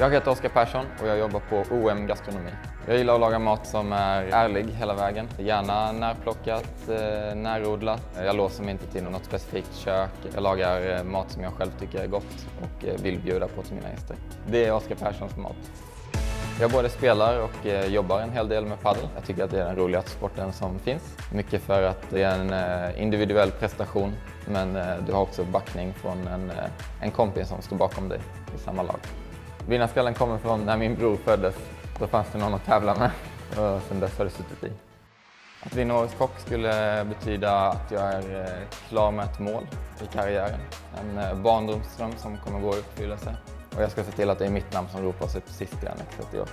Jag heter Oskar Persson och jag jobbar på OM Gastronomi. Jag gillar att laga mat som är ärlig hela vägen. Gärna närplockat, eh, närodlat. Jag låser mig inte till något specifikt kök. Jag lagar eh, mat som jag själv tycker är gott och eh, vill bjuda på till mina gäster. Det är Oskar Perssons mat. Jag både spelar och jobbar en hel del med padel. Jag tycker att det är den roligaste sporten som finns. Mycket för att det är en individuell prestation men du har också backning från en, en kompis som står bakom dig i samma lag. Vinnarskallen kommer från när min bror föddes. Då fanns det någon att tävla med och sen dess har det suttit i. Att vinna Årets Kock skulle betyda att jag är eh, klar med ett mål i karriären. En eh, barndomsdröm som kommer gå i uppfyllelse. Och jag ska se till att det är mitt namn som ropas upp sist i Annex i år.